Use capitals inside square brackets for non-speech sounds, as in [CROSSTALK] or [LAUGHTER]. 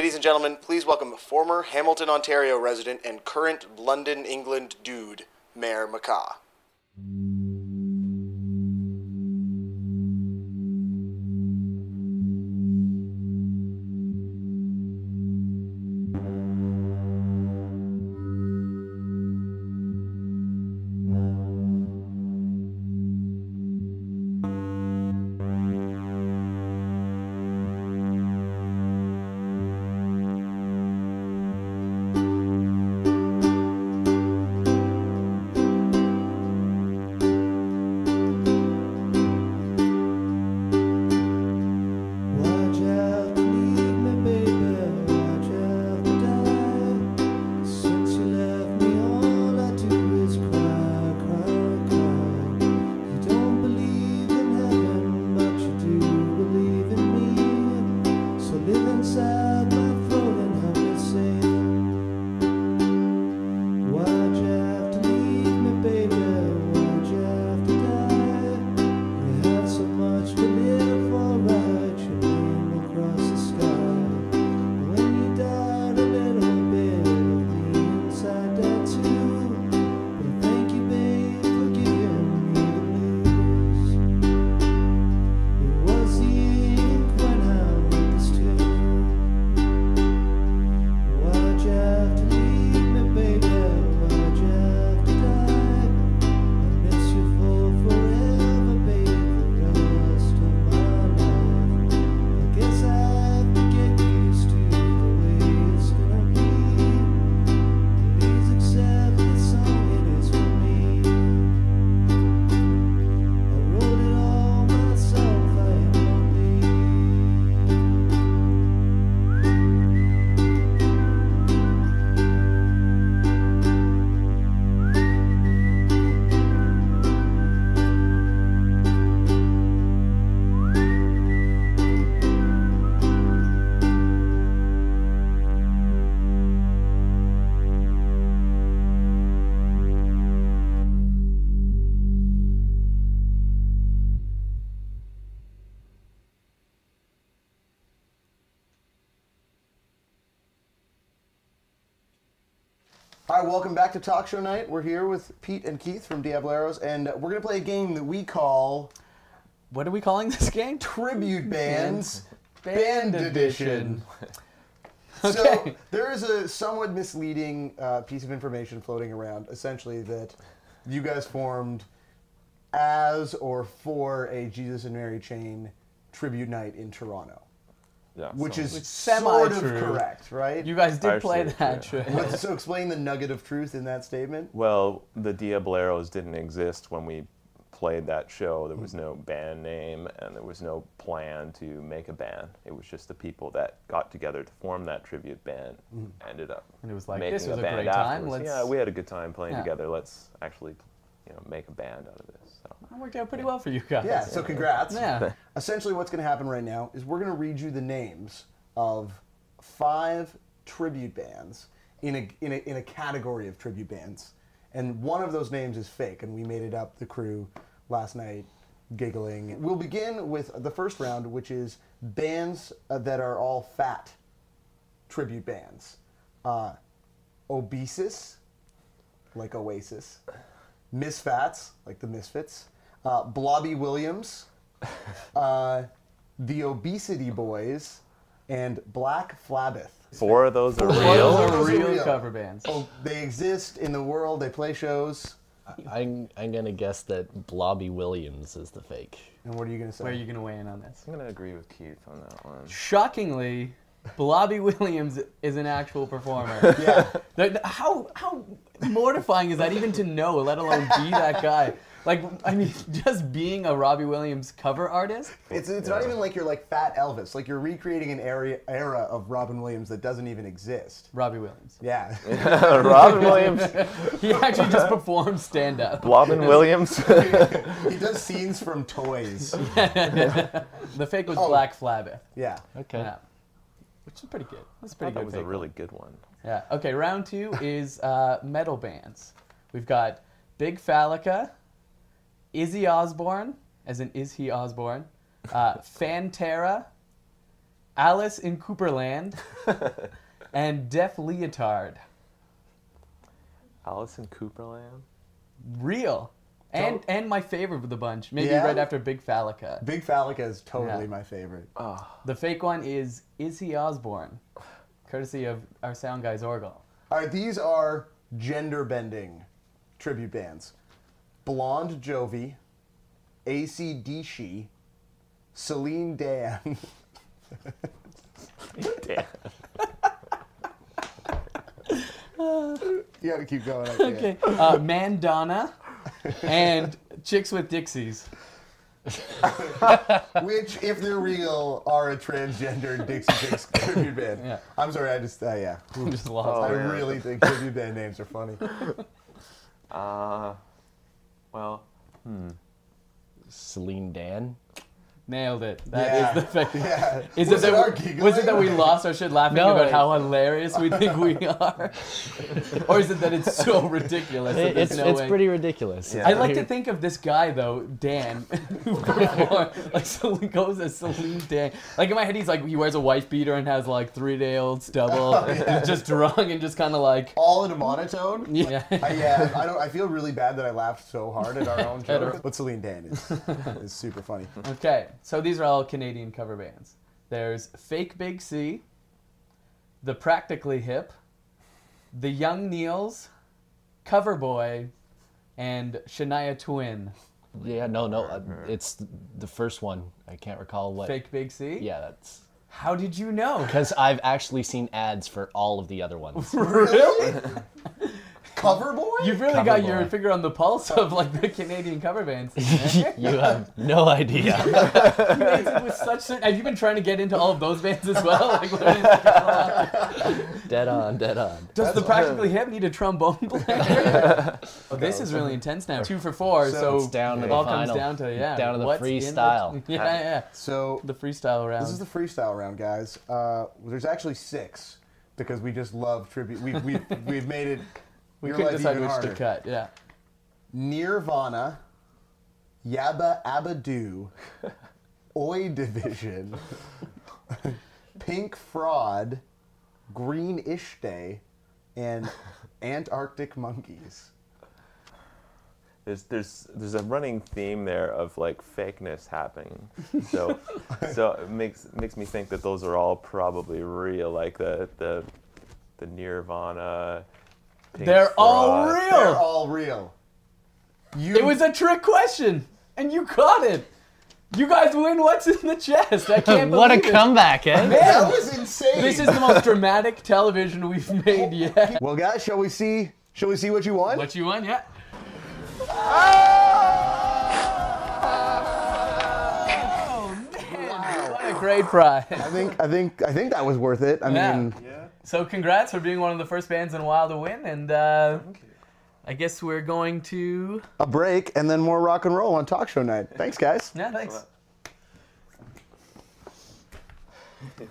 Ladies and gentlemen, please welcome former Hamilton, Ontario resident and current London, England dude, Mayor McCa. Hi, welcome back to Talk Show Night. We're here with Pete and Keith from Diableros, and we're going to play a game that we call What are we calling this game? Tribute Bands Band Band Edition. [LAUGHS] So there is a somewhat misleading uh, piece of information floating around, essentially that you guys formed as or for a Jesus and Mary Chain tribute night in Toronto, Yeah, which so- is Which sort of semi-true. correct, right? You guys did play that. yeah. so explain the nugget of truth in that statement. well, the Diableros didn't exist when we played that show. There was no band name, and there was no plan to make a band. It was just the people that got together to form that tribute band mm-hmm. ended up And it was like, making this was a band great time, afterwards. let's- Yeah, we had a good time playing Yeah. together. Let's actually, you know, make a band out of this. So. That worked out pretty well for you guys. Yeah, so congrats. Yeah. Essentially, what's going to happen right now is we're going to read you the names of five tribute bands in a, in a, in a category of tribute bands. And one of those names is fake, and we made it up, the crew, last night, giggling. We'll begin with the first round, which is bands uh, that are all fat tribute bands. Uh, Obesis, like Oasis. Misfats, like the Misfits, uh, Blobby Williams, [LAUGHS] uh, the Obesity Boys, and Black Flabbeth. Four of those are real. those Those are real, real. cover bands. Oh, they exist in the world. They play shows. I'm, I'm gonna guess that Blobby Williams is the fake. And what are you gonna say? Where are you going to weigh in on this? I'm gonna agree with Keith on that one. Shockingly, Blobby [LAUGHS] Williams is an actual performer. Yeah. How how mortifying is that even to know, let alone be that guy? Like, I mean, just being a Robbie Williams cover artist. It's, it's not even like you're like fat Elvis. Like you're recreating an area, era of Robin Williams that doesn't even exist. Robbie Williams. Yeah. [LAUGHS] Robin Williams, [LAUGHS] He actually just performed stand up. Robin Williams. [LAUGHS] he does scenes from toys. The fake was Oh. Black Flabbeth. Yeah. Okay. Yeah. Which is pretty good. That's pretty good. that was a really good one. Yeah. Okay. Round two [LAUGHS] is uh, metal bands. We've got Big Phallica, Izzy Osborne, as in is he Osborne, uh, [LAUGHS] Fantera, Alice in Cooperland, [LAUGHS] and Def Leotard. Alice in Cooperland. Real. And Don't- and my favorite of the bunch, maybe Yeah? right after Big Phallica. Big Phallica is totally Yeah. my favorite. The fake one is Izzy Osborne, courtesy of our sound guy Zorgal. All right, these are gender bending tribute bands. Blonde Jovi, AC/DC, Celine Dan, [LAUGHS] Damn. [LAUGHS] you gotta keep going. I can't. [LAUGHS] Okay. Uh, Mandana and Chicks with Dixies. [LAUGHS] Which, if they're real, are a transgender Dixie Chicks tribute band. Yeah. I'm sorry, I just, uh, yeah. I'm just lost. Oh, I yeah. really think tribute band names are funny. Uh, well, Celine Dan. Nailed it. That is Yeah. the fact. [LAUGHS] Yeah. Is Was it, it that our we, giggling? was it that we lost our shit laughing No, about it- how hilarious we think we [LAUGHS] are, or is it that it's so ridiculous? It- there's it's no it's way? pretty ridiculous. Yeah. I like to think of this guy though, Dan, [LAUGHS] who performed like Celine goes as Celine Dan. Like in my head, he's like he wears a wife beater and has like three day old stubble, and just drunk and just kind of like All in a monotone? yeah. I, yeah, I don't. I feel really bad that I laughed so hard at our own joke. But Celine Dan is, is super funny. Okay, so these are all Canadian cover bands. There's Fake Big C, The Practically Hip, The Young Neils, Cover Boy, and Shania Twin. Yeah, no, no. Uh, it's the first one. I can't recall what. Fake Big C? Yeah, that's How did you know? because I've actually seen ads for all of the other ones. [LAUGHS] really? [LAUGHS] Cover boy? You've really Cover got your finger on the pulse of like the Canadian cover bands. [LAUGHS] you have no idea. [LAUGHS] Amazing with such Have you been trying to get into all of those bands as well? [LAUGHS] Like, learning dead on, dead on. Does the practically hip need a trombone player? oh, this is really intense now. Two for four, So so, it's down to it the all comes down to yeah, Down to the what's in freestyle. yeah, yeah, so the freestyle round. this is the freestyle round, guys. Uh, there's actually six because we just love tribute. We've we've, we've made it. We your couldn't decide which harder. to cut. Yeah. Nirvana, Yabba Abadoo, [LAUGHS] Oi Division, [LAUGHS] Pink Fraud, Green Ishte, and Antarctic Monkeys. there's there's there's a running theme there of like fakeness happening. So [LAUGHS] so it makes makes me think that those are all probably real, like the the the Nirvana. Pink They're all Fraud. real. They're all real. You, It was a trick question, and you caught it. You guys win. What's in the chest? I can't believe [LAUGHS] it. what a it. comeback, eh? that was insane. This is the most dramatic television we've made yet. [LAUGHS] well, guys. Shall we see? Shall we see what you won? What you won? Yeah. Oh man! What a great prize. I think I think I think that was worth it. I Yeah. mean, So congrats for being one of the first bands in a while to win, and uh, I guess we're going to. a break and then more rock and roll on talk show night. Thanks, guys. Yeah, thanks. [LAUGHS]